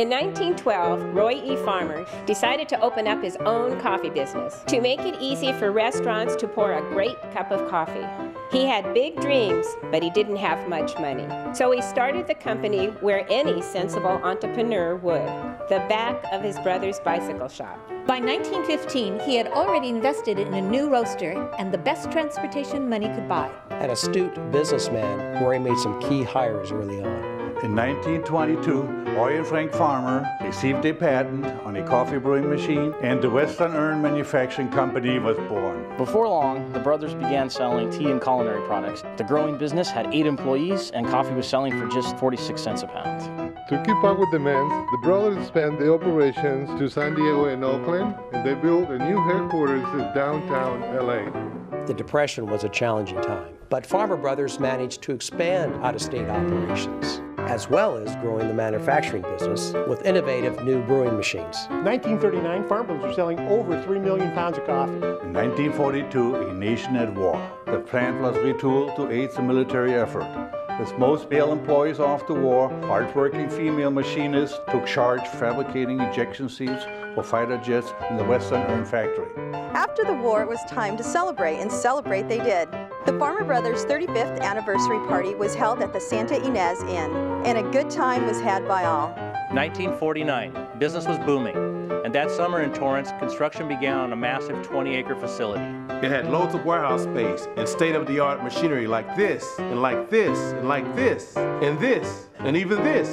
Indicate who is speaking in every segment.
Speaker 1: In 1912, Roy E. Farmer decided to open up his own coffee business to make it easy for restaurants to pour a great cup of coffee. He had big dreams, but he didn't have much money. So he started the company where any sensible entrepreneur would the back of his brother's bicycle shop.
Speaker 2: By 1915, he had already invested in a new roaster and the best transportation money could buy.
Speaker 3: An astute businessman, Roy made some key hires early on.
Speaker 4: In 1922, Roy and Frank Farmer received a patent on a coffee brewing machine and the Western Urn Manufacturing Company was born.
Speaker 5: Before long, the brothers began selling tea and culinary products. The growing business had eight employees and coffee was selling for just 46 cents a pound.
Speaker 6: To keep up with demands, the brothers expanded the operations to San Diego and Oakland, and they built a new headquarters in downtown LA.
Speaker 3: The Depression was a challenging time, but Farmer Brothers managed to expand out-of-state operations as well as growing the manufacturing business with innovative new brewing machines.
Speaker 7: 1939, Farmer Brothers were selling over 3 million pounds of coffee.
Speaker 4: In 1942, a nation at war. The plant was retooled to aid the military effort. With most male employees off the war, hardworking female machinists took charge fabricating ejection seats for fighter jets in the Western Urn factory.
Speaker 8: After the war, it was time to celebrate, and celebrate they did. The Farmer Brothers 35th anniversary party was held at the Santa Ynez Inn, and a good time was had by all.
Speaker 9: 1949, business was booming, and that summer in Torrance, construction began on a massive 20-acre facility.
Speaker 10: It had loads of warehouse space and state-of-the-art machinery like this, and like this, and like this, and this, and even this.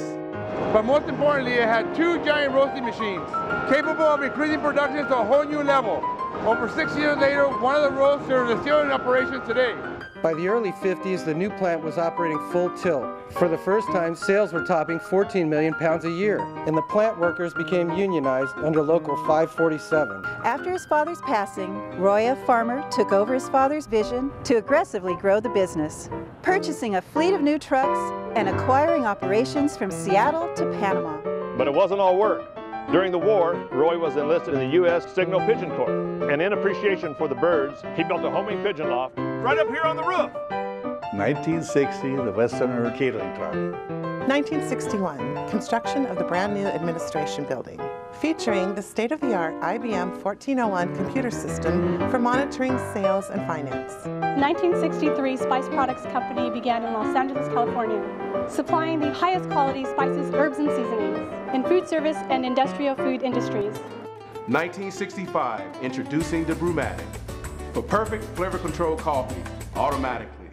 Speaker 11: But most importantly, it had two giant roasting machines, capable of increasing production to a whole new level. Over six years later, one of the roasters is still in operation today.
Speaker 12: By the early 50s, the new plant was operating full tilt. For the first time, sales were topping 14 million pounds a year, and the plant workers became unionized under Local 547.
Speaker 8: After his father's passing, Roy F. Farmer took over his father's vision to aggressively grow the business, purchasing a fleet of new trucks and acquiring operations from Seattle to Panama.
Speaker 13: But it wasn't all work. During the war, Roy was enlisted in the U.S. Signal Pigeon Corps, and in appreciation for the birds, he built a homing pigeon loft right up here on the roof.
Speaker 4: 1960, the Western Urn Catering Club.
Speaker 14: 1961, construction of the brand new administration building, featuring the state-of-the-art IBM 1401 computer system for monitoring sales and finance.
Speaker 15: 1963, Spice Products Company began in Los Angeles, California, supplying the highest quality spices, herbs, and seasonings in food service and industrial food industries.
Speaker 10: 1965, introducing the Brewmatic for perfect flavor control coffee, automatically.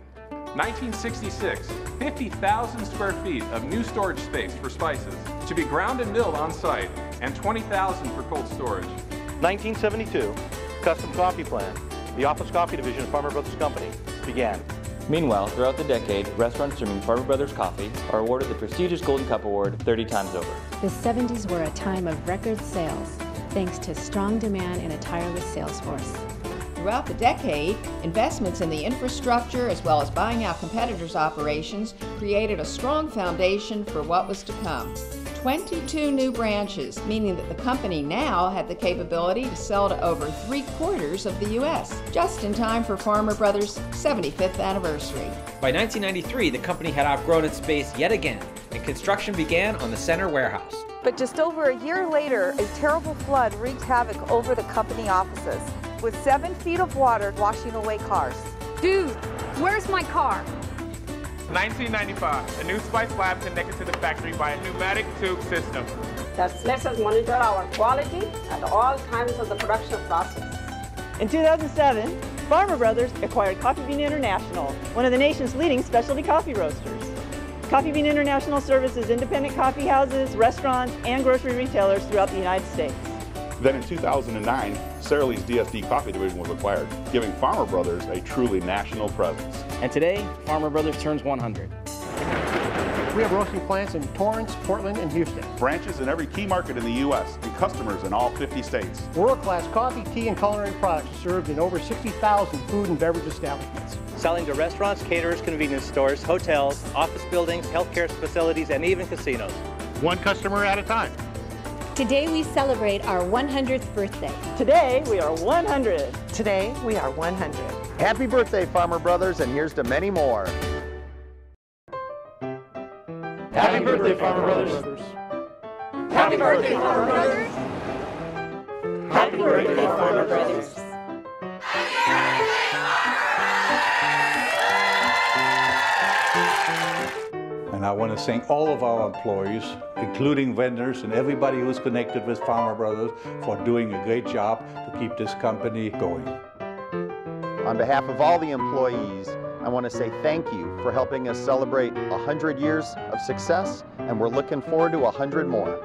Speaker 16: 1966, 50,000 square feet of new storage space for spices to be ground and milled on site and 20,000 for cold storage.
Speaker 5: 1972, custom coffee plant, the office coffee division of Farmer Brothers Company, began.
Speaker 17: Meanwhile, throughout the decade, restaurants serving Farmer Brothers coffee are awarded the prestigious Golden Cup Award 30 times over.
Speaker 18: The 70s were a time of record sales, thanks to strong demand and a tireless sales force.
Speaker 19: Throughout the decade, investments in the infrastructure as well as buying out competitors' operations created a strong foundation for what was to come. 22 new branches, meaning that the company now had the capability to sell to over three quarters of the U.S., just in time for Farmer Brothers' 75th anniversary.
Speaker 20: By 1993, the company had outgrown its space yet again, and construction began on the center warehouse.
Speaker 8: But just over a year later, a terrible flood wreaked havoc over the company offices, with seven feet of water washing away cars.
Speaker 15: Dude, where's my car?
Speaker 11: 1995, a new spice lab connected to the factory by a pneumatic tube system.
Speaker 21: That lets us monitor our quality at all times of the production process.
Speaker 22: In 2007, Farmer Brothers acquired Coffee Bean International, one of the nation's leading specialty coffee roasters. Coffee Bean International services independent coffee houses, restaurants, and grocery retailers throughout the United States.
Speaker 23: Then in 2009, Sara Lee's DSD Coffee Division was acquired, giving Farmer Brothers a truly national presence.
Speaker 5: And today, Farmer Brothers turns 100.
Speaker 7: We have roasting plants in Torrance, Portland, and Houston.
Speaker 23: Branches in every key market in the U.S. and customers in all 50 states.
Speaker 7: World-class coffee, tea, and culinary products served in over 60,000 food and beverage establishments.
Speaker 9: Selling to restaurants, caterers, convenience stores, hotels, office buildings, healthcare facilities, and even casinos.
Speaker 7: One customer at a time.
Speaker 2: Today we celebrate our 100th birthday.
Speaker 22: Today we are 100.
Speaker 14: Today we are 100.
Speaker 24: Happy birthday, Farmer Brothers, and here's to many more.
Speaker 25: Happy birthday, Farmer Brothers. Happy
Speaker 26: Happy birthday, Farmer Brothers!
Speaker 4: And I want to thank all of our employees, including vendors and everybody who's connected with Farmer Brothers for doing a great job to keep this company going.
Speaker 24: On behalf of all the employees, I want to say thank you for helping us celebrate 100 years of success, and we're looking forward to 100 more.